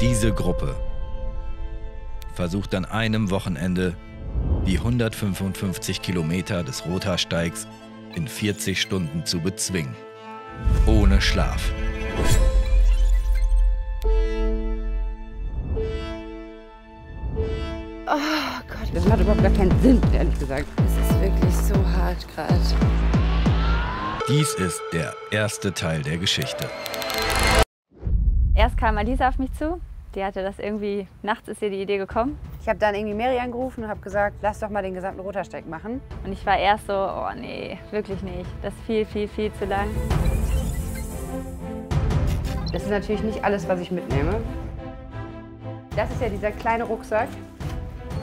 Diese Gruppe versucht an einem Wochenende die 155 Kilometer des Rothaarsteigs in 40 Stunden zu bezwingen. Ohne Schlaf. Oh Gott, das macht überhaupt gar keinen Sinn, ehrlich gesagt. Es ist wirklich so hart gerade. Dies ist der erste Teil der Geschichte. Erst kam Alisa auf mich zu. Die hatte das irgendwie, nachts ist ihr die Idee gekommen. Ich habe dann irgendwie Mary angerufen und habe gesagt, lass doch mal den gesamten Rotersteig machen. Und ich war erst so, oh nee, wirklich nicht. Das ist viel, viel, viel zu lang. Das ist natürlich nicht alles, was ich mitnehme. Das ist ja dieser kleine Rucksack,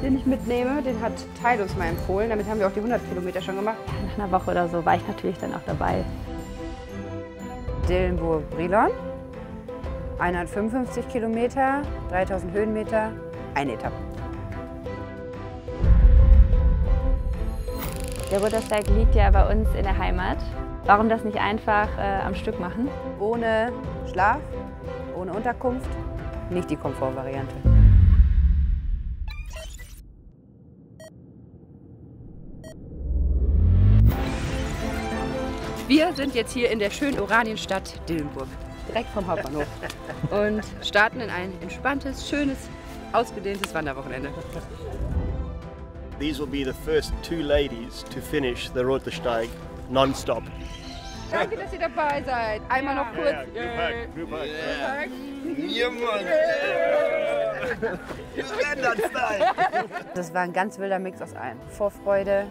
den ich mitnehme. Den hat Tidus mal empfohlen. Damit haben wir auch die 100 Kilometer schon gemacht. Nach einer Woche oder so war ich natürlich dann auch dabei. Dillenburg-Brilon. 155 Kilometer, 3000 Höhenmeter, eine Etappe. Der Ruttersteig liegt ja bei uns in der Heimat. Warum das nicht einfach äh, am Stück machen? Ohne Schlaf, ohne Unterkunft, nicht die Komfortvariante. Wir sind jetzt hier in der schönen Oranienstadt Dillenburg, direkt vom Hauptbahnhof. Und starten in ein entspanntes, schönes, ausgedehntes Wanderwochenende. These will be the first two ladies to finish the Rottersteig non-stop. Danke, dass ihr dabei seid. Einmal noch kurz. Hug, group hug. Das war ein ganz wilder Mix aus allem. Vorfreude,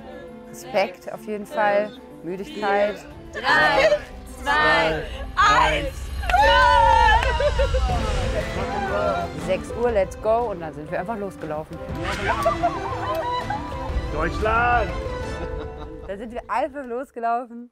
Respekt auf jeden Fall, Müdigkeit. Drei, zwei, eins. 6 Uhr, let's go und dann sind wir einfach losgelaufen. Deutschland! Da sind wir einfach losgelaufen